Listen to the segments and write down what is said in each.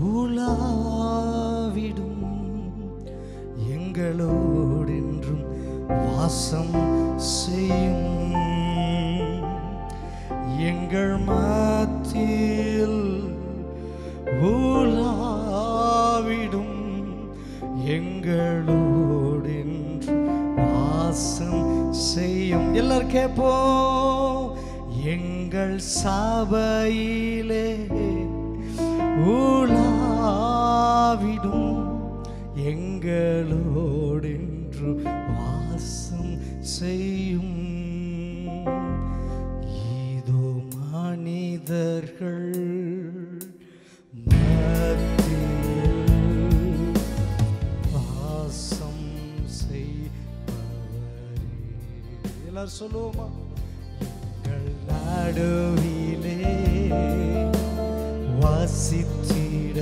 உலாவிடும் எங்களோடென்றும் வாசம் செய்யும். எங்கள் மத்தியில் உலாவிடும் எங்களோடென்றும் வாசம் செய்யும். எல்லாரும் கேட்போம் எங்கள் சபையிலே உலாவிடும் எங்களோடென்று வாசம் செய்யும். இதோ மனிதர்கள் வாசம் செய்பவரே. சொல்லுவோமா? எங்கள் நடுவிலே வாசித்திட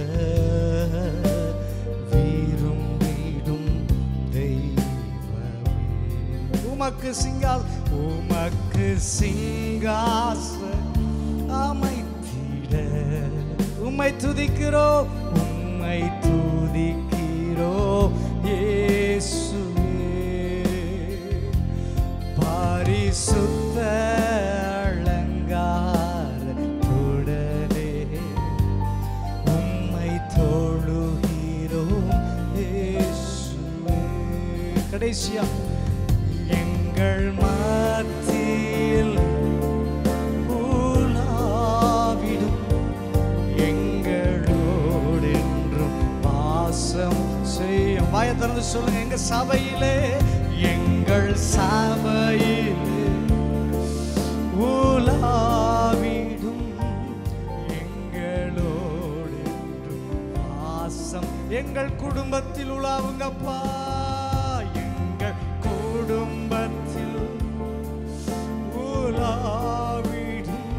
விரும்பிடும் தெய்வமே. உமக்கு சிங்கால் உமக்கு சிங்காச அமைத்திட. உம்மை துதிக்கிறோ உம்மை துதிக்கிறோ ஏசுவே பாரிசு கடைசியா? எங்கள் மத்தியில் உலாவிடும் எங்களோடு என்றும் வாசம் செய்யும். வாயை திறந்து சொல்லுங்க எங்க சபையிலே எங்கள் சபையிலே உலாவிடும் எங்களோடு என்றும் வாசம். எங்கள் குடும்பத்தில் உலாவுங்கப்பா. குடும்பத்தில் உலாவிடும்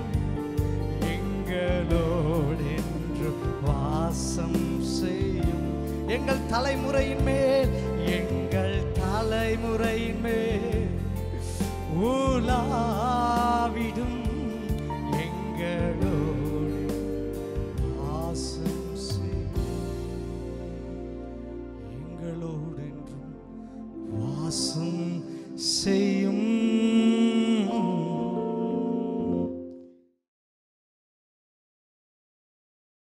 எங்களோடென்றும் வாசம் செய்யும் எங்கள் தலைமுறையின் மேல் எங்கள் தலைமுறையின் மேல் உலாவிடும் எங்களோடு வாசம் செய்யும் எங்களோடென்றும் வாசம்